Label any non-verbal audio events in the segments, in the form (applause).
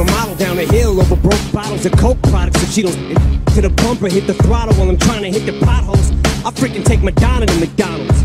a model down the hill over broke bottles of coke products. If she don't to the bumper, hit the throttle while I'm trying to hit the potholes. I freaking take Madonna to McDonald's.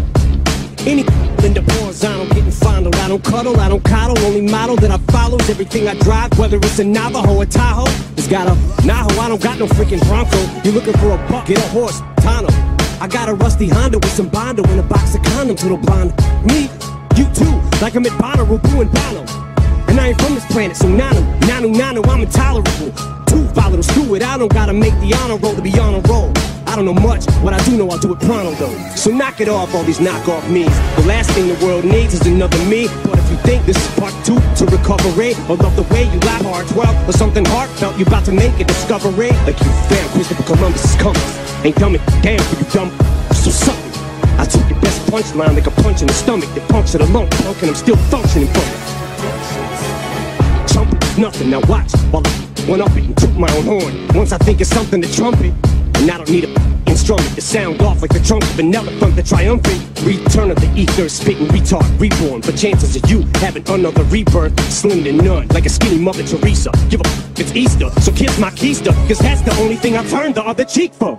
Any (laughs) in the horizontal getting fondled. I don't cuddle, I don't coddle. Only model that I follows everything I drive, whether it's a Navajo or Tahoe. It's got a Naho, I don't got no freaking Bronco. You looking for a buck, get a horse, Tonto. I got a rusty Honda with some Bondo and a box of condoms, little blonde. Me, you too, like I'm at Bonnaroo, and Bono. And I ain't from this planet, so nanu, nanu, nanu, I'm intolerable. Too volatile, screw it, I don't gotta make the honor roll to be on a roll. I don't know much, what I do know I'll do it pronto though. So knock it off, all these knockoff me's. The last thing the world needs is another me. But if you think this is part two to recovery, or love the way you Lie Part 2, or something heartfelt, you about to make a discovery. Like you found Christopher Columbus is compass. Ain't it, damn for you dumb. So suck. I took your best punchline like a punch in the stomach that punctured a lung punk and I'm still functioning from it. Nothing, now watch while I one up it and toot my own horn. Once I think it's something to trumpet, and I don't need a instrument to sound off like the trunk of an elephant, the triumphant return of the ether, spitting retard, reborn. But chances of you having another rebirth, slim to none, like a skinny Mother Teresa. Give f- it's Easter, so kiss my keister, cause that's the only thing I turned the other cheek for.